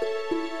Música